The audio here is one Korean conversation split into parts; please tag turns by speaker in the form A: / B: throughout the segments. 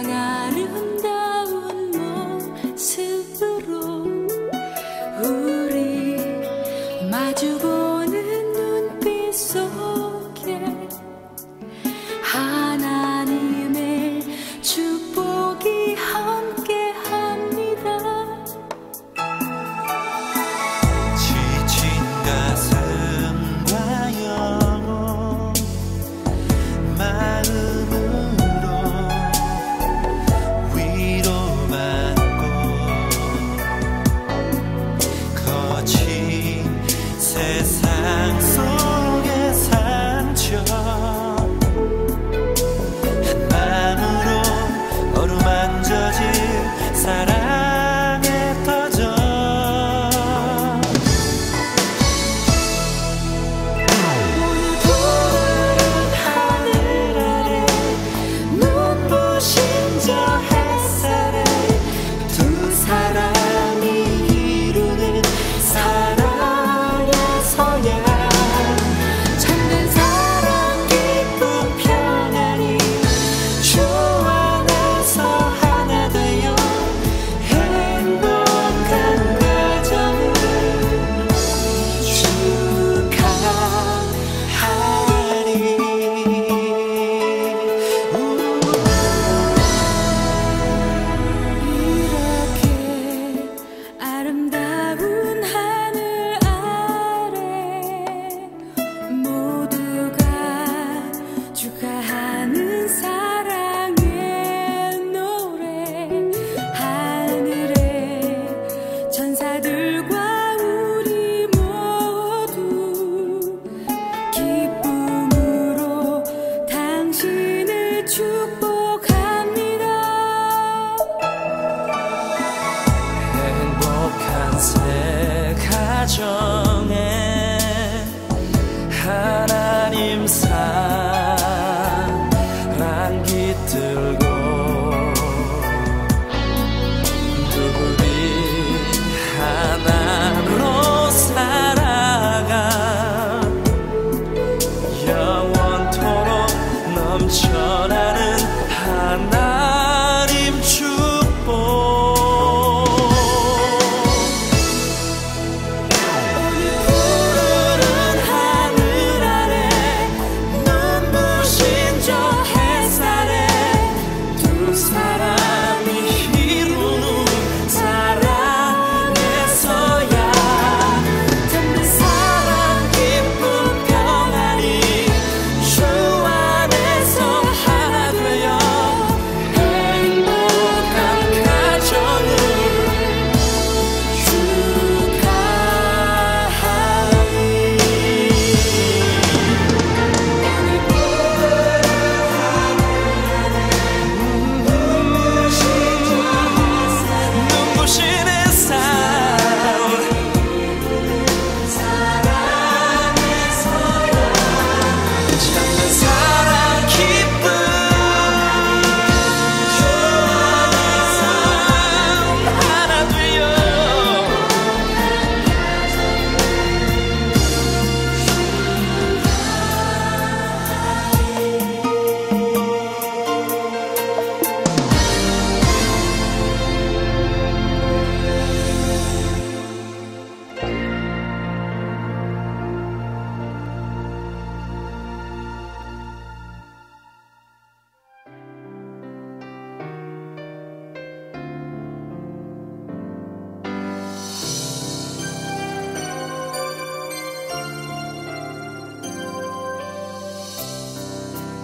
A: jangan 천사들과 우리 모두 기쁨으로 당신을 축복합니다.
B: 행복한 새 가정에 하나님 사랑 깃들고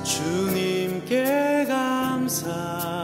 B: 주님께 감사.